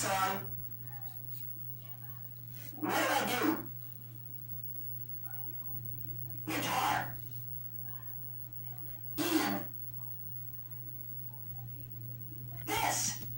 son. What did I do? This!